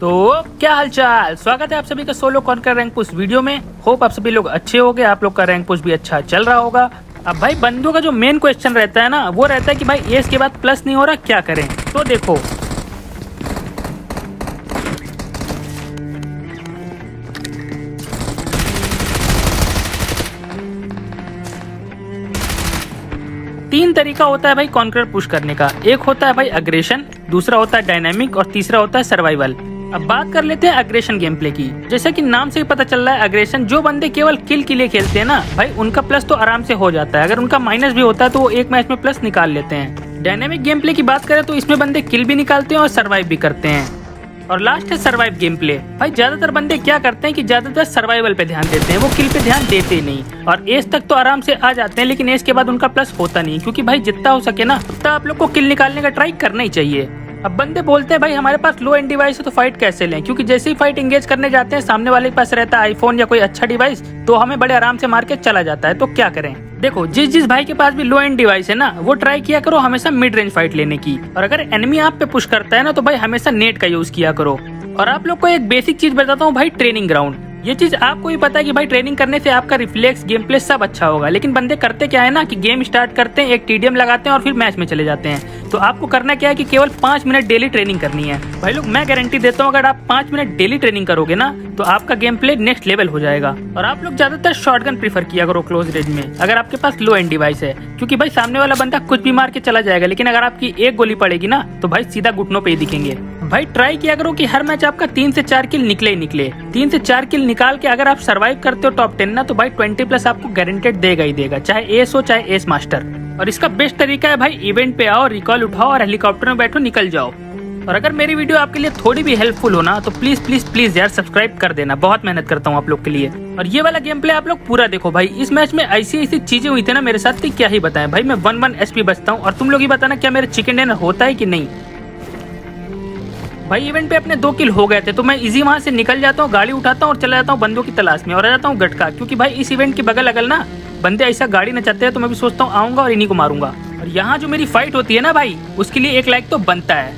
तो क्या हालचाल? स्वागत है आप सभी का solo conquer rank push video में। होप आप सभी लोग अच्छे हो गए आप लोग का रैंक पुश भी अच्छा चल रहा होगा। अब भाई बंदों का जो मेन क्वेश्चन रहता है ना, वो रहता है कि भाई एस के बाद प्लस नहीं हो रहा, क्या करें? तो देखो। तीन तरीका होता है भाई कॉन्कर पुश करने का। एक होता है भाई अग्रेशन दूसरा होता है डायनामिक और तीसरा होता है सर्वाइवल अब बात कर लेते हैं अग्रेशन गेम प्ले की। जैसे कि नाम से ही पता चल रहा है अग्रेशन जो बंदे केवल किल के लिए खेलते हैं ना, भाई उनका प्लस तो आराम से हो जाता है। अगर उनका माइनस भी होता है तो वो एक मैच में प्लस निकाल लेते हैं। डायनेमिक गेम प्ले की बात करें तो इसमें बंदे किल भी निकालते हैं और सर्वाइव भी करते हैं। और लास्ट है सर्वाइव गेम प्ले भाई, ज़्यादातर बंदे क्या करते हैं कि ज़्यादातर सर्वाइवल पे ध्यान देते हैं, वो किल पे ध्यान देते ही नहीं। और एज तक तो आराम से आ जाते हैं, लेकिन एज के बाद उनका प्लस होता नहीं, क्योंकि भाई जितना हो सके ना, उतना आप लोग को किल निकालने का ट्राई करना ही चाहिए। अब बंदे बोलते हैं, भाई, हमारे पास लो एंड डिवाइस है तो फाइट कैसे लें? क्योंकि जैसे ही फाइट एंगेज करने जाते हैं, सामने वाले के पास रहता है आईफोन या कोई अच्छा डिवाइस तो हमें बड़े आराम से मार के चला जाता है। तो क्या करें? देखो, जिस जिस भाई के पास भी लो एंड डिवाइस है ना, वो ट्राई किया करो हमेशा मिड रेंज फाइट लेने की। और अगर एनिमी आप पे पुश करता है ना तो भाई, हमेशा नेट का यूज़ किया करो। और आप लोग को एक बेसिक चीज़ बताता हूँ भाई ट्रेनिंग ग्राउंड ये चीज़ आपको भी पता है कि भाई ट्रेनिंग करने से आपका रिफ्लेक्स गेम प्ले सब अच्छा होगा। लेकिन बंदे करते क्या है ना कि गेम स्टार्ट करते हैं, एक टीडीएम लगाते हैं और फिर मैच में चले जाते हैं। तो आपको करना क्या है कि केवल पाँच मिनट डेली ट्रेनिंग करनी है। भाई लोग, मैं गारंटी देता हूँ, अगर आप पाँच मिनट डेली ट्रेनिंग करोगे ना तो आपका गेम प्ले नेक्स्ट लेवल हो जाएगा। और आप लोग ज़्यादातर शॉर्ट गन प्रीफर किया करो क्लोज रेंज में, अगर आपके पास लो एंड डिवाइस है। क्योंकि भाई सामने वाला बंदा कुछ भी मार के चला जाएगा, लेकिन अगर आपकी एक गोली पड़ेगी ना तो भाई सीधा घुटनों पे ही दिखेंगे। भाई ट्राई किया करो कि हर मैच आपका तीन से चार किल निकले ही निकले। तीन से चार किल निकाल के अगर आप सर्वाइव करते हो टॉप टेन ना तो भाई ट्वेंटी प्लस आपको गारंटेड देगा ही देगा, चाहे एस हो, चाहे एस मास्टर और इसका बेस्ट तरीका है भाई इवेंट पे आओ रिकॉल उठाओ और हेलीकॉप्टर में बैठो, निकल जाओ। और अगर मेरी वीडियो आपके लिए थोड़ी भी हेल्पफुल हो ना तो प्लीज़ प्लीज़ प्लीज़ यार सब्सक्राइब कर देना। बहुत मेहनत करता हूँ आप लोग के लिए। और ये वाला गेम प्ले आप लोग पूरा देखो भाई। इस मैच में ऐसी ऐसी चीज़ें हुई थी ना मेरे साथ, की क्या ही बताएँ। भाई मैं वन वन एस बचता हूँ, और तुम लोग ही बताना क्या मेरे चिकन डिनर होता है की नहीं। भाई इवेंट पे अपने दो किल हो गए थे तो मैं इजी वहाँ से निकल जाता हूँ, गाड़ी उठाता हूँ और चला जाता हूँ बंदों की तलाश में और आ जाता हूँ गटका। क्योंकि भाई, इस इवेंट के बगल अगल ना, बंदे ऐसा गाड़ी न चाहते हैं तो मैं भी सोचता हूँ, आऊँगा और इन्हीं को मारूँगा। और यहाँ जो मेरी फाइट होती है ना भाई, उसके लिए एक लाइक तो बनता है।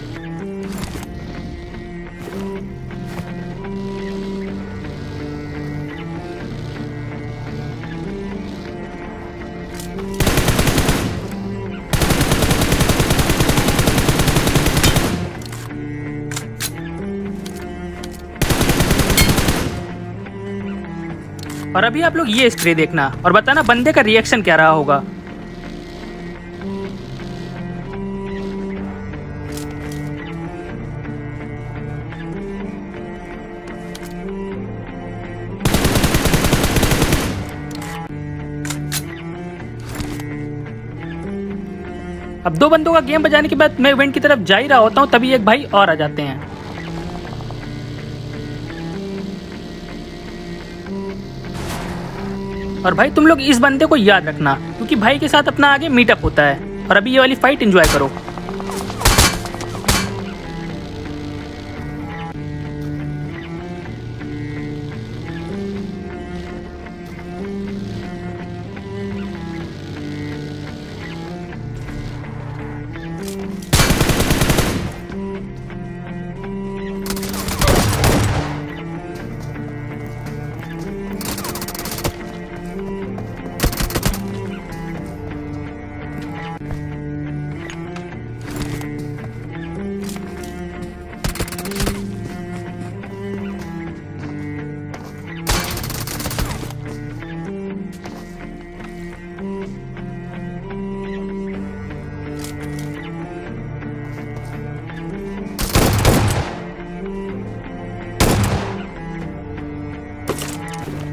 और अभी आप लोग ये स्प्रे देखना और बताना बंदे का रिएक्शन क्या रहा होगा। अब दो बंदों का गेम बजाने के बाद मैं इवेंट की तरफ़ जा ही रहा होता हूँ, तभी एक भाई और आ जाते हैं। और भाई, तुम लोग इस बंदे को याद रखना, क्योंकि भाई के साथ अपना आगे मीटअप होता है। और अभी ये वाली फाइट एंजॉय करो।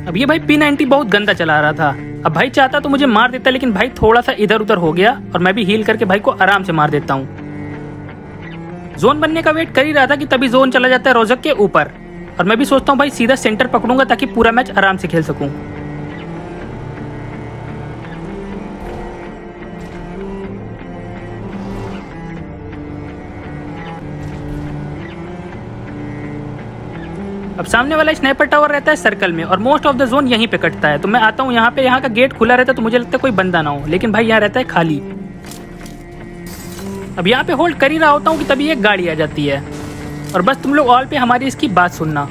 अब ये भाई पी नाइनटी बहुत गंदा चला रहा था। अब भाई चाहता तो मुझे मार देता, लेकिन भाई थोड़ा सा इधर उधर हो गया और मैं भी हील करके भाई को आराम से मार देता हूँ। जोन बनने का वेट कर ही रहा था कि तभी जोन चला जाता है रोजक के ऊपर। और मैं भी सोचता हूँ भाई सीधा सेंटर पकड़ूँगा ताकि पूरा मैच आराम से खेल सकूँ। अब सामने वाला स्नाइपर टावर रहता है सर्कल में और मोस्ट ऑफ़ द जोन यहीं पे कटता है। तो मैं आता हूँ, यहाँ पे यहाँ का गेट खुला रहता है तो मुझे लगता है कोई बंदा ना हो, लेकिन भाई यहाँ रहता है खाली। अब यहाँ पे होल्ड कर ही रहा होता हूँ कि तभी एक गाड़ी आ जाती है। और बस तुम लोग ऑल पे हमारी इसकी बात सुनना।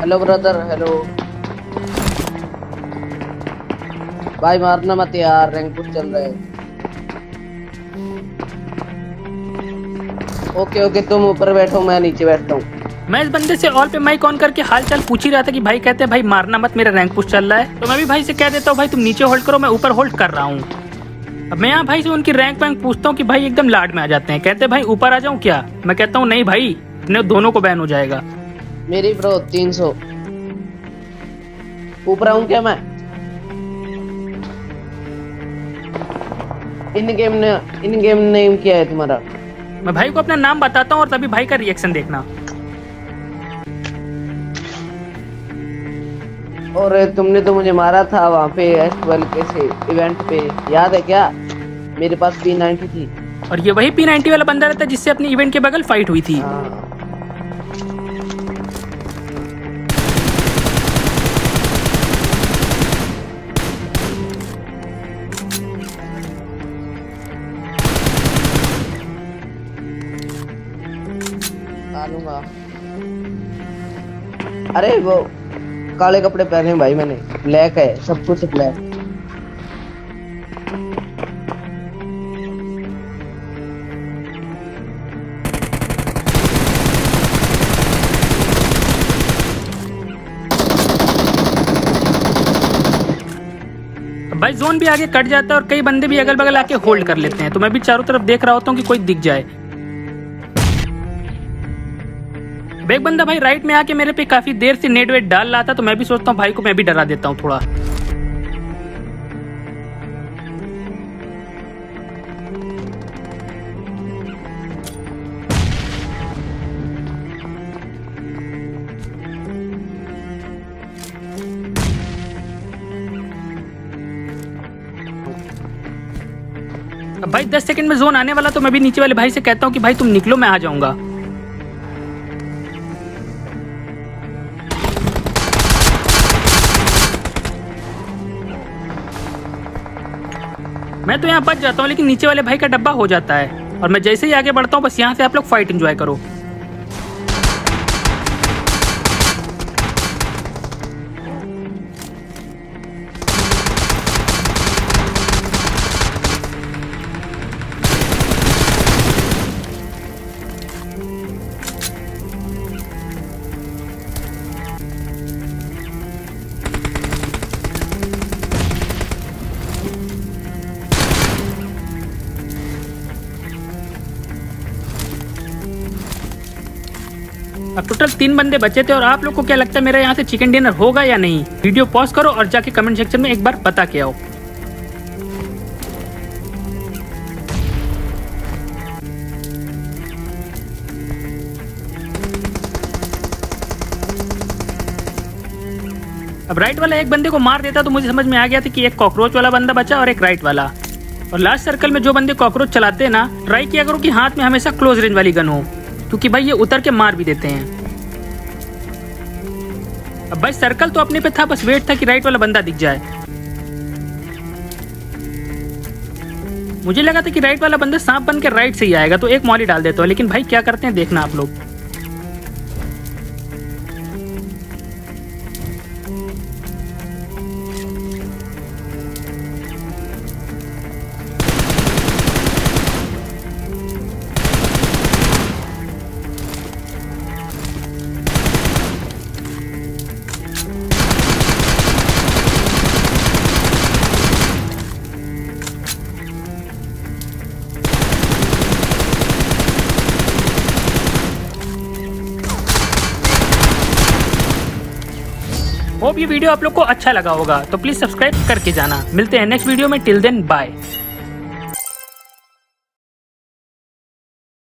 हेलो ब्रदर हेलो भाई मारना मत यार रैंक पुश चल रहा है। ओके ओके तुम ऊपर बैठो मैं नीचे बैठता हूँ। मैं इस बंदे से ऑल पे माइक ऑन करके हाल चाल पूछ ही रहा था कि भाई कहते हैं भाई मारना मत मेरा रैंक पुश चल रहा है। तो मैं भी भाई से कह देता हूँ भाई तुम नीचे होल्ड करो मैं ऊपर होल्ड कर रहा हूँ। अब मैं यहाँ भाई से उनकी रैंक वैंक पूछता हूँ कि भाई एकदम लाड में आ जाते हैं। कहते हैं भाई ऊपर आ जाऊँ क्या? मैं कहता हूँ नहीं भाई इन्हें दोनों को बैन हो जाएगा। मेरी ब्रो तीन सौ। ऊपर आऊँ क्या मैं? इन गेम ने इन गेम नेम क्या है तुम्हारा। मैं भाई को अपना नाम बताता हूँ और तभी भाई का रिएक्शन देखना। और तुमने तो मुझे मारा था वहाँ पे एस ट्वेल्व के से इवेंट पे। याद है क्या? मेरे पास पी नाइनटी थी। और ये वही पी नाइनटी वाला बंदा रहता है जिससे अपनी इवेंट के बगल फाइट हुई थी। हाँ डालूँगा। अरे वो काले कपड़े पहने भाई मैंने। ब्लैक है, सब कुछ ब्लैक भाई जोन भी आगे कट जाता है और कई बंदे भी अगल बगल आके होल्ड कर लेते हैं। तो मैं भी चारों तरफ़ देख रहा होता हूँ कि कोई दिख जाए। एक बंदा भाई राइट में आके मेरे पे काफ़ी देर से नेट वेट डाल रहा था तो मैं भी सोचता हूँ भाई को मैं भी डरा देता हूँ थोड़ा। भाई, दस सेकंड में जोन आने वाला तो मैं भी नीचे वाले भाई से कहता हूँ कि भाई, तुम निकलो, मैं आ जाऊँगा। मैं तो यहाँ बच जाता हूँ, लेकिन नीचे वाले भाई का डब्बा हो जाता है। और मैं जैसे ही आगे बढ़ता हूँ, बस यहाँ से आप लोग फाइट इंजॉय करो। अब टोटल तीन बंदे बचे थे और आप लोग को क्या लगता है मेरा यहाँ से चिकन डिनर होगा या नहीं? वीडियो पॉज करो और जाके कमेंट सेक्शन में एक बार बता के आओ। अब राइट वाला एक बंदे को मार देता तो मुझे समझ में आ गया था कि एक कॉकरोच वाला बंदा बचा और एक राइट वाला। और लास्ट सर्कल में जो बंदे कॉकरोच चलाते हैं ना ट्राई किया करो कि हाथ में हमेशा क्लोज रेंज वाली गन हो। क्योंकि भाई ये उतर के मार भी देते हैं। अब भाई सर्कल तो अपने पे था, बस वेट था कि राइट वाला बंदा दिख जाए। मुझे लगा था कि राइट वाला बंदा सांप बन के राइट से ही आएगा तो एक मॉली डाल देता हूँ, लेकिन भाई क्या करते हैं, देखना आप लोग। होप ये वीडियो आप लोग को अच्छा लगा होगा। तो प्लीज़ सब्सक्राइब करके जाना। मिलते हैं नेक्स्ट वीडियो में। Till then bye